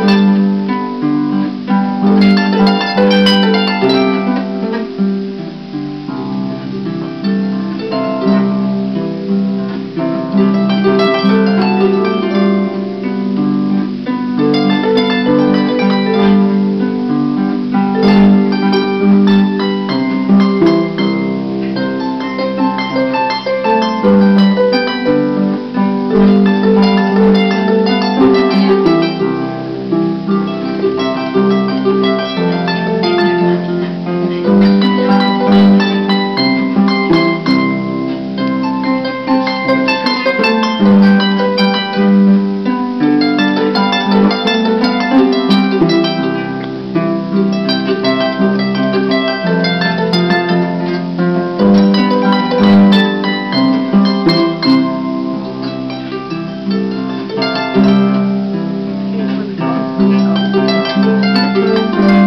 Música Música